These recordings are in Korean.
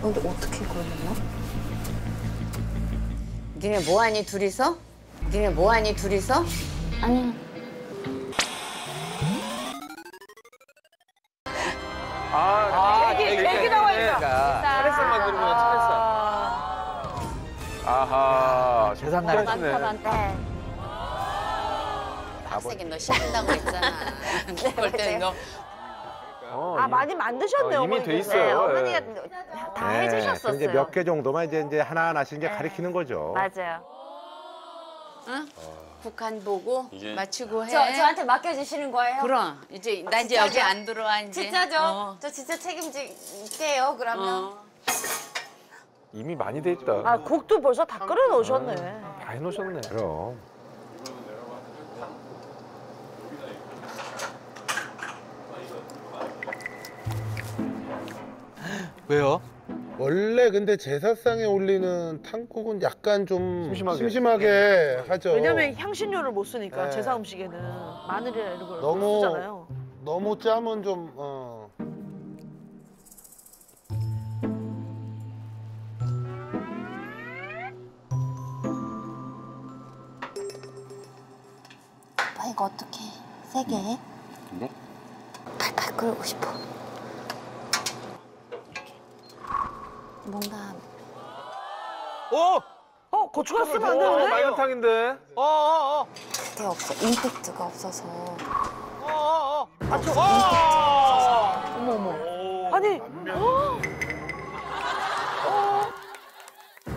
근데 어떻게 걸렸나? 니네 뭐하니 둘이서? 니네 뭐하니 둘이서? 아니 아, 계기, 계기 나와 있어. 차례상 만드는구나, 차례상. 아하. 재산날 하시네. 빡세게 너 씹는다고 했잖아. 그럴 때는 너 어, 아 이- 많이 만드셨네요. 어, 이미. 돼 있어요. 네, 예. 어머니가 다 네, 해주셨었어요. 이제 몇 개 정도만 이제 이제 하나 하나씩 이제 가리키는 거죠. 맞아요. 응? 북한 보고 이게- 마치고 해. 저 저한테 맡겨주시는 거예요? 그럼 이제 나 이제 여기 안 들어와 이제. 진짜죠? 어. 저 진짜 책임질게요 그러면. 어. 이미 많이 돼 있다. 아 곡도 벌써 다 끓여 놓으셨네. 다 해놓으셨네. 그럼. 왜요? 원래 근데 제사상에 올리는 탕국은 약간 좀 심심하게. 심심하게 하죠. 왜냐면 향신료를 못 쓰니까 네. 제사 음식에는 마늘이나 이런 걸 너무- 못 쓰잖아요. 너무 짜면 좀 어. 오빠 이거 어떻게 세게 해? 이거? 팔팔 끓고 싶어. 뭔가 어! 어 고춧가루 쓰면 안 어, 되는데? 빨간탕인데. 어, 어, 어. 그게 없어 임팩트가 없어서. 어, 어, 어. 아, 저, 어머, 어머. 아니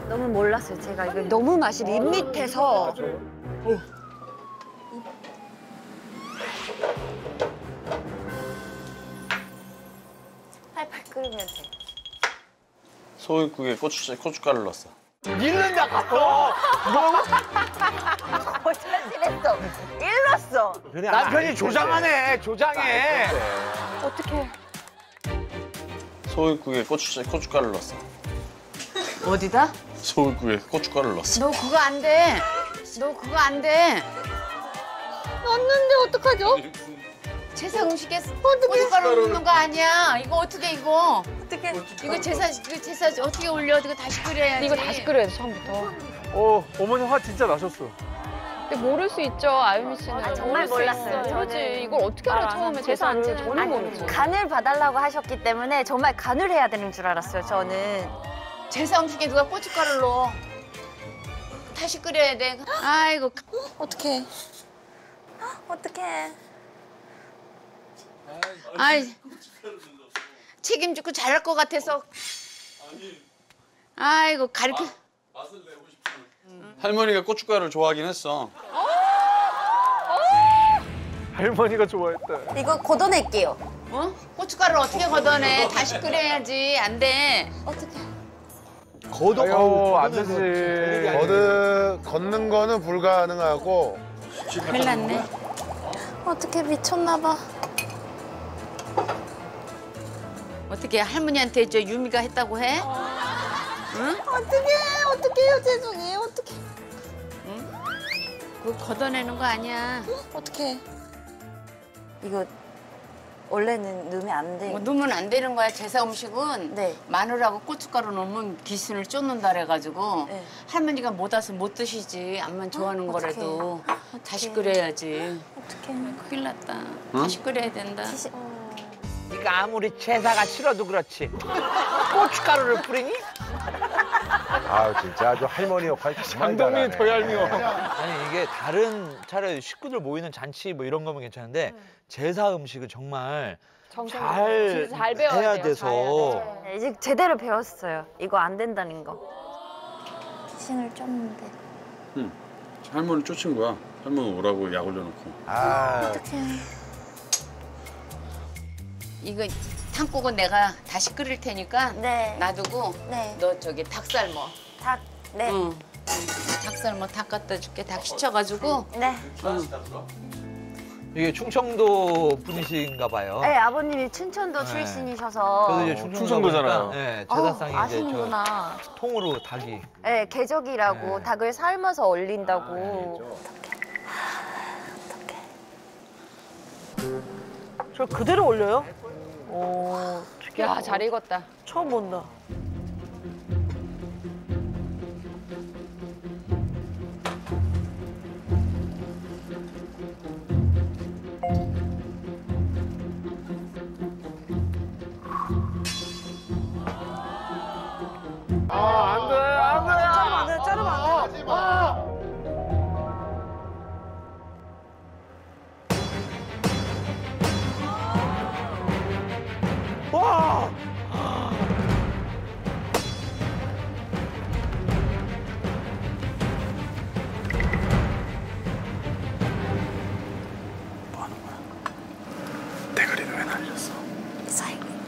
너무 몰랐어요 제가 이거 너무 맛이 밋밋해서. 팔팔 끓으면 돼. 소금국에 고추, 고춧가루를 넣었어. 잃는다, 갔어. 잘했어. 일렀어. 남편이 조장하네, 조장해. 어떻게? 소금국에 고추, 고춧가루를 넣었어. 어디다? 소금국에 고춧가루를 넣었어. 너 그거 안 돼. 너 그거 안 돼. 넣었는데 어떡하죠? 제사 음식에 고춧가루 넣는 거 아니야. 이거 어떻게 이거? 어떻게? 이거 제사 이거 제사 어떻게 올려? 이거 다시 끓여야지. 이거 다시 끓여야 돼 처음부터. 어, 어머니 화 진짜 나셨어. 근데 모를 수 있죠 아유미 씨는. 아, 정말 모를 수 몰랐어요. 저는. 이걸 어떻게 알아 처음에 제사 안 지는 저는 모르지. 간을 봐달라고 하셨기 때문에 정말 간을 해야 되는 줄 알았어요 저는. 제사 음식에 누가 고춧가루를 넣어? 다시 끓여야 돼. 아이고 어떡해. 어떡해. 아이 책임지고 잘할 것 같아서. 아이고 가르쳐. 할머니가 고춧가루를 좋아하긴 했어. 할머니가 좋아했다. 이거 걷어낼게요. 어? 고춧가루 어떻게 걷어내? 다시 끓여야지. 안 돼. 어떡해. 거도 아유, 아저씨. 거드 걷는 거는 불가능하고 큰일 났네. 어떻게 미쳤나 봐. 어떻게 할머니한테 저 유미가 했다고 해? 어떡해. 어떡해요. 죄송해요. 어떡해. 그거 걷어내는 거 아니야. 어떡해. 이거 원래는 넣으면 안 돼. 뭐 넣으면 안 되는 거야. 제사 음식은 네. 마늘하고 고춧가루 넣으면 기순을 쫓는다 그래가지고 네. 할머니가 못 와서 못 드시지. 암만 좋아하는 어떡해. 거라도 다시 끓여야지. 어떡해. 큰일 났다. 다시 끓여야 된다. 시 시- 네가 아무리 제사가 싫어도 그렇지. 고춧가루를 뿌리니? 아 진짜 아주 할머니 역할 정말 장동민이 잘하네. 더 얄미워. 아니 이게 다른 차라리 식구들 모이는 잔치 뭐 이런 거면 괜찮은데 제사 음식은 정말 잘, 진짜 잘 배워야 해야 돼요, 돼서 네, 이제 제대로 배웠어요. 이거 안 된다는 거. 귀신을 쫓는데. 할머니 쫓은 거야. 할머니 오라고 약 올려놓고. 아 이거 탕국은 내가 다시 끓일 테니까 네. 놔두고 네. 너 저기 닭살 뭐. 닭. 네. 응. 닭살 뭐닭 갖다 줄게. 닭 시쳐가지고. 네. 이게 충청도 분이신가 봐요. 네, 아버님이 춘천도 네. 출신이셔서. 그래서 이제 충청도잖아요. 충청도잖아요. 네, 어, 제사상이 이제 아시는구나. 저 통으로 닭이. 네, 개적이라고 네. 닭을 삶아서 올린다고. 저 그대로 올려요? 오, 야잘 익었다. 처음 본다.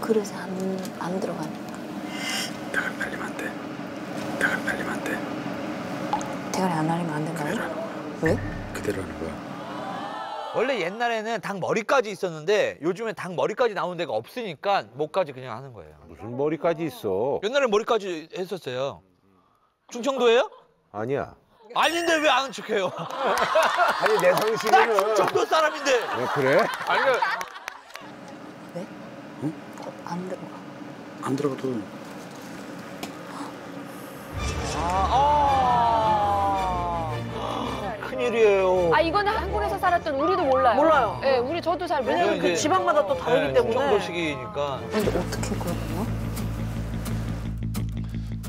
그릇에 안, 안 들어가니까. 대가리 날리면 안 돼. 대가리 날리면 안 돼. 대가리 안 날리면 안 된다고? 왜? 그대로 하는 거야. 원래 옛날에는 닭 머리까지 있었는데 요즘엔 닭 머리까지 나오는 데가 없으니까 목까지 그냥 하는 거예요. 무슨 머리까지 있어? 옛날에 머리까지 했었어요. 충청도예요? 아니야. 아닌데 왜 아는 척해요? 아니 내 상식에는. 충청도 사람인데. 어, 그래? 아니 그러니까 안 들어가. 안 들어가도 아, 큰일이에요. 아 이거는 한국에서 살았던 우리도 몰라요. 몰라요. 예, 우리 저도 잘 몰라요. 왜냐면 그 지방마다 또 다르기 네, 때문에. 충청도식이니까. 근데 어떻게 그러냐?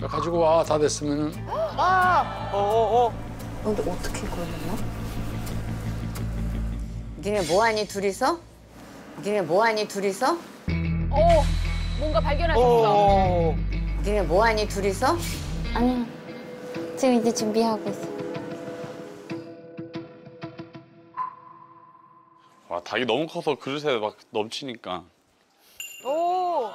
가지고 와 다 됐으면은 어, 어, 어. 근데 어떻게 그러냐? 니네 뭐하니 둘이서? 니네 뭐하니 둘이서? 어, 뭔가 발견하셨어. 어. 니네 뭐하니 둘이서? 아니요. 지금 이제 준비하고 있어. 와 닭이 너무 커서 그릇에 막 넘치니까. 오.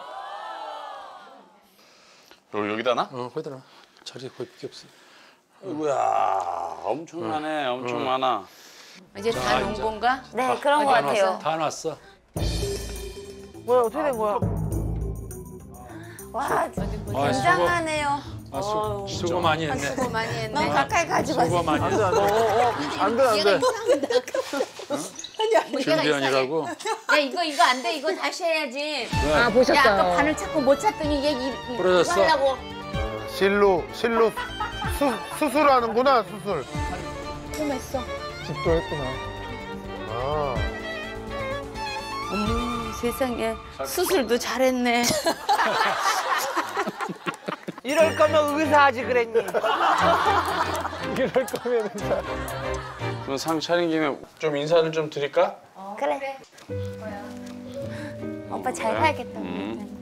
여기 여기다 놔? 어, 거기다 놔. 자리 거의 필요 없어. 우야 엄청나네 엄청 많아. 이제 다 놓은 건가? 네, 그런 것 같아요. 다 놨어. 뭐야 어떻게 된 거야? 와, 아, 굉장하네요. 수고, 아, 수, 수고 많이 했네. 수고 많이 했네. 너무 가까이 가지 마세요. 수고 많이 했네. 안돼 안돼. 준비 아니라고. 야 이거 이거 안 돼. 이거 다시 해야지. 아야 아까 보셨어요. 바늘 찾고 못 찾더니 얘 이, 이, 이거 부러졌어? 하려고. 실로 실로 수, 수술하는구나 수술. 꿈했어. 집도 했구나. 아. 어머 세상에 수술도 잘했네. 이럴 거면 의사 하지 그랬니? 이럴 거면은 자. 그럼 상 차린 김에 좀 인사를 좀 드릴까? 그래. 오빠 잘 살겠다. 음.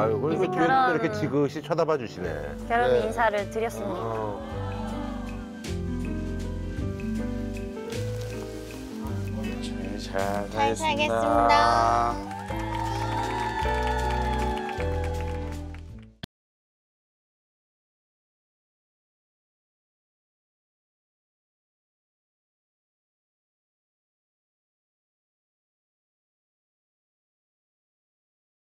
아유 그리고 이제 뒤에 또 결혼- 이렇게 지그시 쳐다봐 주시네. 결혼 네. 인사를 드렸습니다. 어. 잘잘 살겠습니다.